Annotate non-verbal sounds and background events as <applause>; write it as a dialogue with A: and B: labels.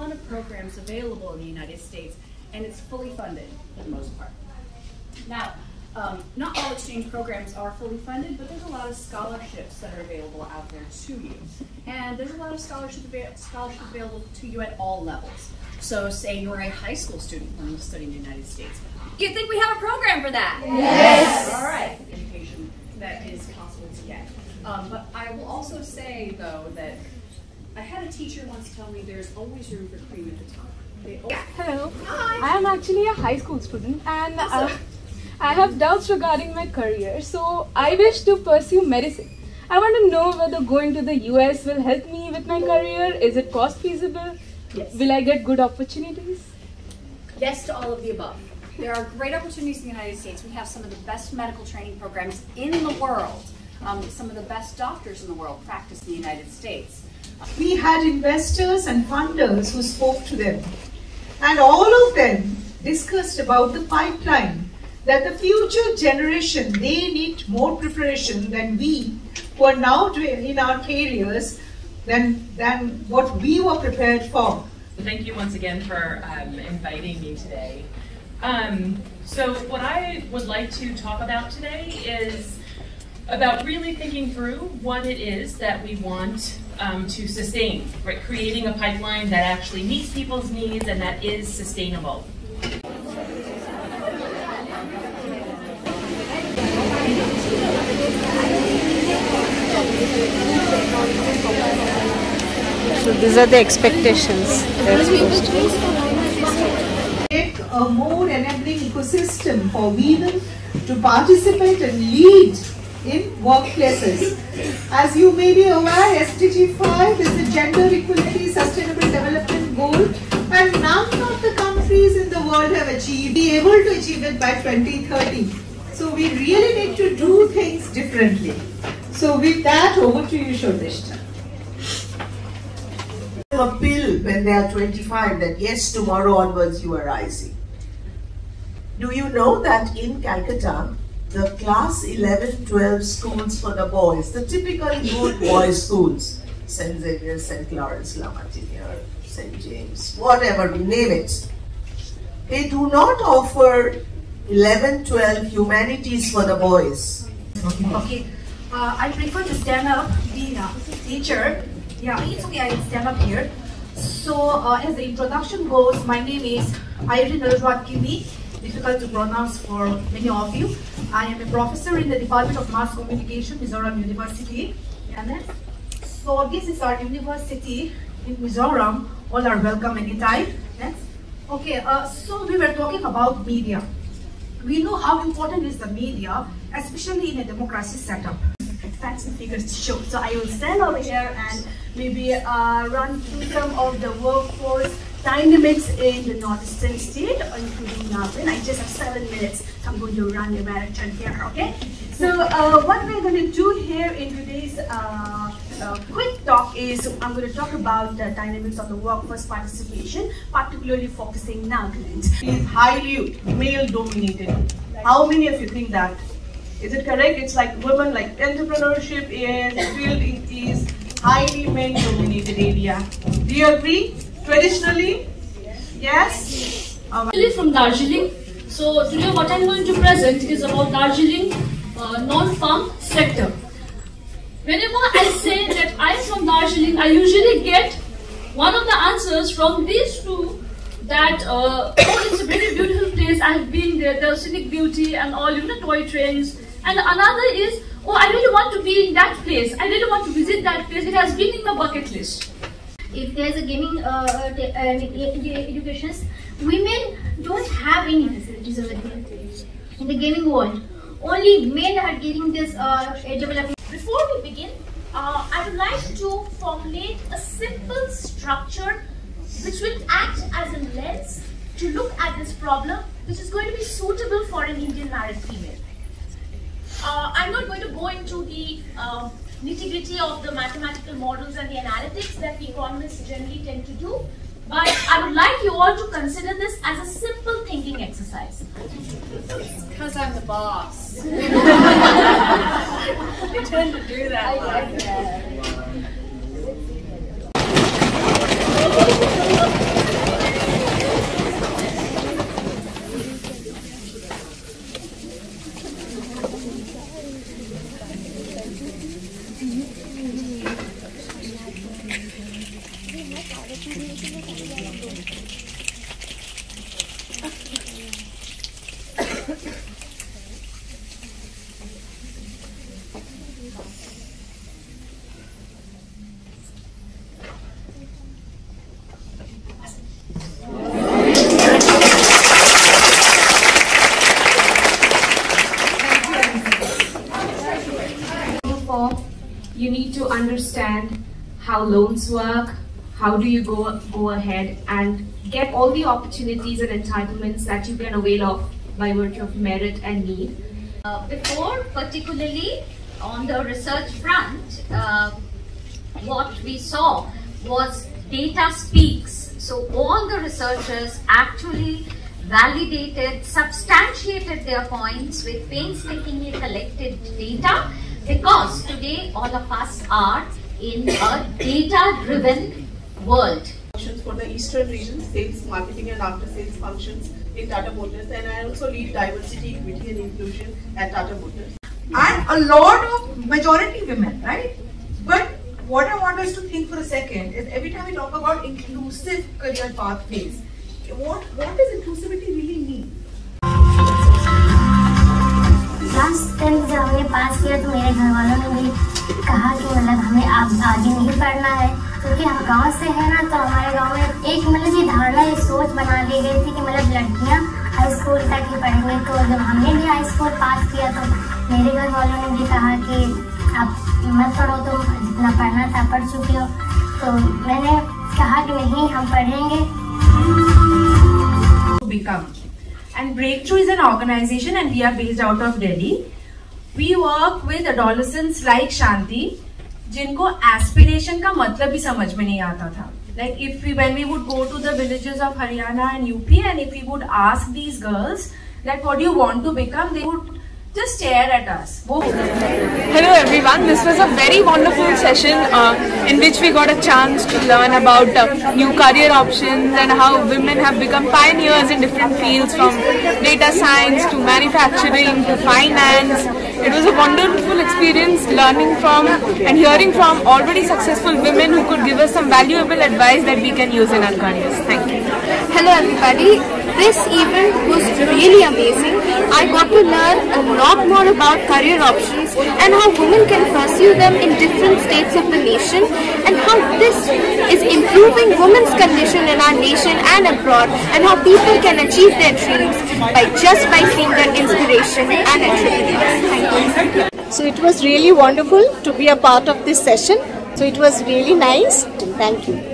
A: ton of programs available in the United States, and it's fully funded for the most part. Now, um, not all exchange programs are fully funded, but there's a lot of scholarships that are available out there to you. And there's a lot of scholarship, scholarships available to you at all levels. So say you're a high school student wanting to study in the United States.
B: Do you think we have a program for that?
A: Yes. All right. Education that is possible to get. Um, but I will also say, though, that I had a teacher once tell me there's always room for cream at the top.
C: Hello. Hi. I am actually a high school student and uh, I have doubts regarding my career. So I wish to pursue medicine. I want to know whether going to the US will help me with my career. Is it cost feasible? Yes. Will I get good opportunities?
A: Yes to all of the above. There are great opportunities in the United States. We have some of the best medical training programs in the world. Um, some of the best doctors in the world practice in the United States.
D: We had investors and funders who spoke to them. And all of them discussed about the pipeline, that the future generation, they need more preparation than we who are now doing in our careers than, than what we were prepared for.
E: Thank you once again for um, inviting me today. Um, so what I would like to talk about today is about really thinking through what it is that we want um, to sustain, right? Creating a pipeline that actually meets people's needs and that is sustainable.
F: So these are the expectations they're supposed to.
D: Make a more enabling ecosystem for women to participate and lead in workplaces. As you may be aware, SDG 5 is the Gender Equality Sustainable Development Goal and none of the countries in the world have achieved, be able to achieve it by 2030. So we really need to do things differently. So with that, over to you, Shodishta
G: a pill when they are 25 that yes, tomorrow onwards you are rising. Do you know that in Calcutta, the class 11, 12 schools for the boys, the typical good boys schools, St. Xavier, St. Lawrence, La Martiniere, St. James, whatever, name it, they do not offer 11, 12 humanities for the boys.
H: Okay. Uh, I prefer to stand up, the uh, teacher yeah, it's okay, I'll stand up here. So, uh, as the introduction goes, my name is Irene Kimi, difficult to pronounce for many of you. I am a professor in the Department of Mass Communication, Mizoram University. So, this is our university in Mizoram. All are welcome anytime. Okay, uh, so we were talking about media. We know how important is the media, especially in a democracy setup facts and figures to show. So I will stand over here and maybe uh, run through some of the workforce dynamics in the northeastern state, including Navin. I just have seven minutes. I'm going to run the marathon here, okay? So uh, what we're going to do here in today's uh, uh, quick talk is I'm going to talk about the dynamics of the workforce participation, particularly focusing Nagaland.
I: Is highly male dominated. How many of you think that? Is it correct? It's like women, like entrepreneurship is, field is highly male-dominated area. Do you agree? Traditionally? Yes?
J: Actually from Darjeeling. So today what I'm going to present is about Darjeeling uh, non-farm sector. Whenever I say that I'm from Darjeeling, I usually get one of the answers from these two that uh, oh it's a very beautiful place, I've been there, the scenic beauty and all, you know, toy trains, and another is, oh, I really want to be in that place. I really want to visit that place. It has been in my bucket list.
K: If there's a gaming uh, uh, uh education, women don't have any facilities over there in the gaming world. Only men are getting this uh, development.
L: Before we begin, uh, I would like to formulate a simple structure which will act as a lens to look at this problem which is going to be suitable for an Indian married female. Uh, I'm not going to go into the uh, nitty-gritty of the mathematical models and the analytics that we economists generally tend to do, but I would like you all to consider this as a simple thinking exercise.
A: because I'm the boss. <laughs> they tend to do. I that.
M: You need to understand how loans work, how do you go, go ahead and get all the opportunities and entitlements that you can avail of by virtue of merit and need.
B: Uh, before, particularly on the research front, uh, what we saw was data speaks. So all the researchers actually validated, substantiated their points with painstakingly collected data because today all of us are in a data-driven world.
I: For the eastern region, sales, marketing and after sales functions in Tata Motors and I also lead diversity, equity and inclusion at Tata Motors.
N: And a lot of majority women, right? But what I want us to think for a second is every time we talk about inclusive career pathways, what, what does inclusivity really mean?
K: Class tenth जब हमने पास किया तो मेरे घर वालों ने भी कहा कि मतलब हमें आप आगे नहीं पढ़ना है। क्योंकि हम गाँव से हैं ना तो हमारे गाँव में एक मतलब ये धारणा, ये सोच बना ली गई थी कि मतलब लड़कियाँ हाई स्कूल तक ही पढ़ेंगे। तो जब हमने भी हाई स्कूल पास किया तो मेरे घर वालों ने भी कहा कि आप मत पढ़ो, तुम जितना पढ़ना था पढ़ चुकी हो। तो मैंने कहा कि नहीं, हम पढ़ेंगे.
O: And Breakthrough is an organization and we are based out of Delhi. We work with adolescents like Shanti जिनको aspiration का मतलब भी समझ में नहीं आता था like if we when we would go to the villages of Haryana and UP and if we would ask these girls that what do you want to become they would just stare at us.
C: Hello everyone, this was a very wonderful session uh, in which we got a chance to learn about uh, new career options and how women have become pioneers in different fields from data science to manufacturing to finance. It was a wonderful experience learning from and hearing from already successful women who could give us some valuable advice that we can use in our careers. Thank you.
P: Hello everybody. This event was really amazing. I got to learn a lot more about career options and how women can pursue them in different states of the nation and how this is improving women's condition in our nation and abroad and how people can achieve their dreams by just by seeing their inspiration and.
Q: So it was really wonderful to be a part of this session. So it was really nice. Thank you.